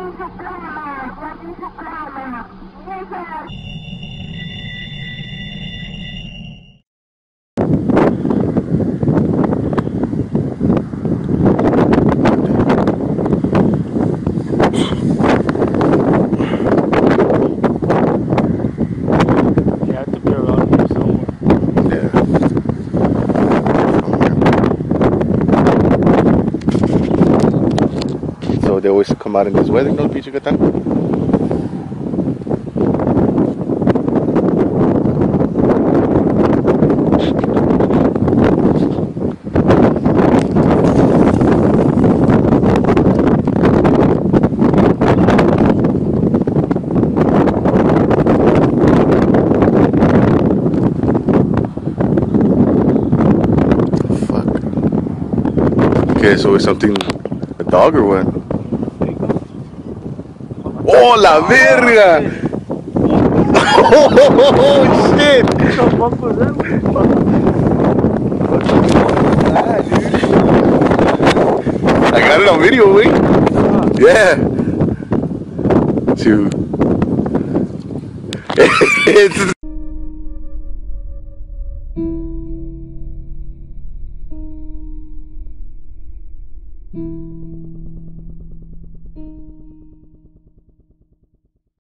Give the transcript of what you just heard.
Thank you. They always come out in this weather, ¿no? El pinche. Fuck. Okay, so it's something, a dog or what? ¡Oh, la verga! ¡Oh, shit! I got it on video, güey. Yeah. Two. it's...